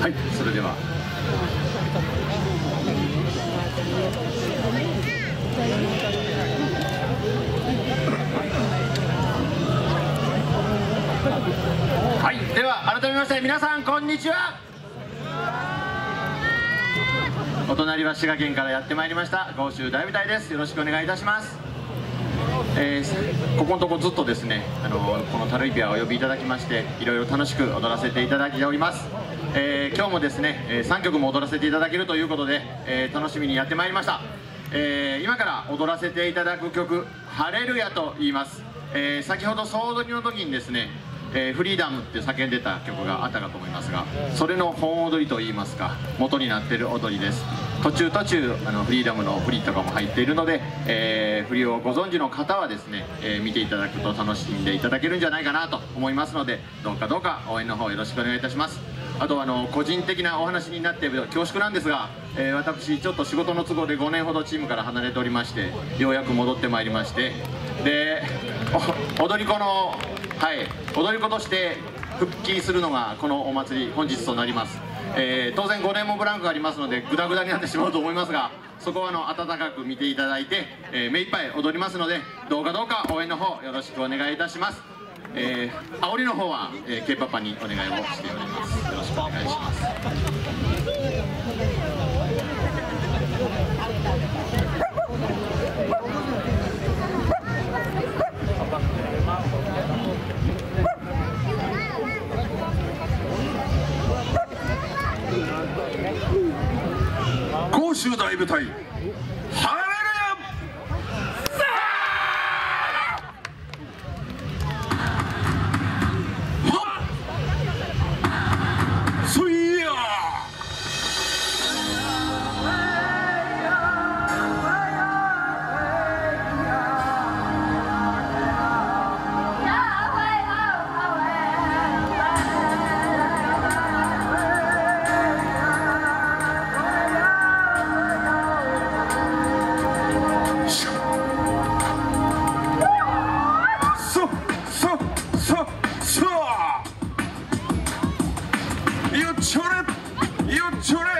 はいそれでは。はいでは改めまして皆さんこんにちは。お隣は滋賀県からやってまいりました甲州大舞台です。よろしくお願いいたします。えーここのとこずっとですねあのこのタルイピアをお呼びいただきましていろいろ楽しく踊らせていただいております、えー今日もですね、え3曲も踊らせていただけるということで、えー楽しみにやってまいりました、え今から踊らせていただく曲「ハレルヤ」と言います、え先ほど総踊りの時にですねえーフリーダムって叫んでた曲があったかと思いますがそれの本踊りといいますか元になっている踊りです。途中途中あのフリーダムのフリとかも入っているので、えー振りをご存知の方はですね、えー見ていただくと楽しんでいただけるんじゃないかなと思いますのでどうかどうか応援の方よろしくお願いいたします。あとあの個人的なお話になって恐縮なんですが、えー私ちょっと仕事の都合で5年ほどチームから離れておりましてようやく戻ってまいりましてで踊り子のはい踊り子として復帰するのがこのお祭り本日となります、えー当然5年もブランクがありますのでグダグダになってしまうと思いますがそこはあの温かく見ていただいて、えー目いっぱい踊りますのでどうかどうか応援の方よろしくお願いいたします。えー、煽りの方は、えー、K パパにお願いをしております。よろしくお願いします。よっちょれ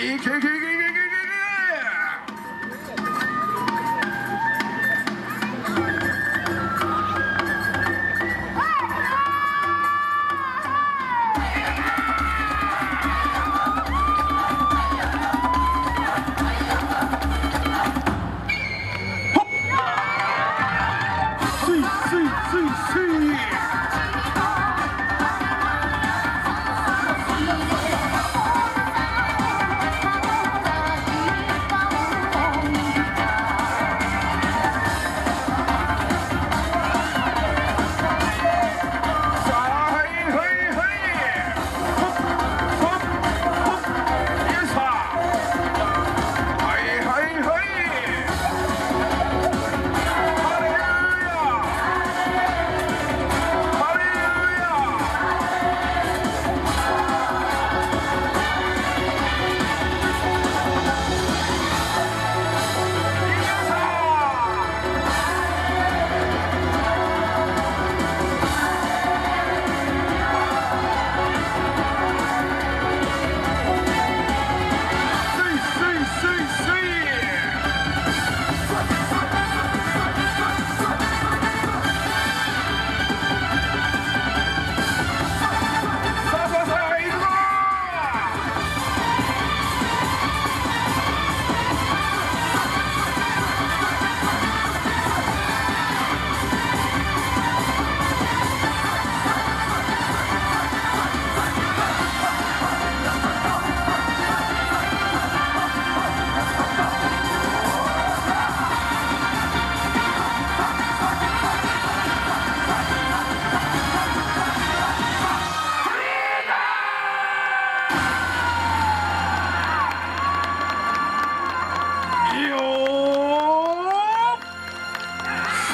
あさ